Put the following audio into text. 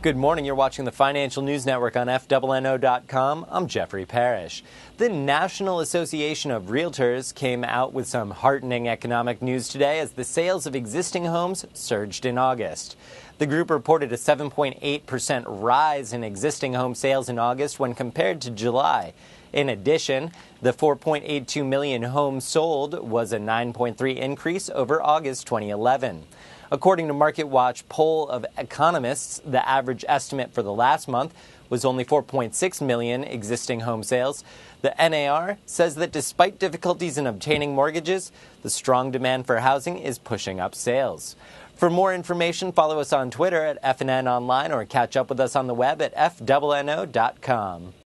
Good morning. You're watching the Financial News Network on FNNO.com. I'm Jeffrey Parrish. The National Association of Realtors came out with some heartening economic news today as the sales of existing homes surged in August. The group reported a 7.8% rise in existing home sales in August when compared to July. In addition, the 4.82 million homes sold was a 9.3 increase over August 2011. According to MarketWatch poll of economists, the average estimate for the last month was only 4.6 million existing home sales. The NAR says that despite difficulties in obtaining mortgages, the strong demand for housing is pushing up sales. For more information, follow us on Twitter at FNN Online or catch up with us on the web at FNNO.com.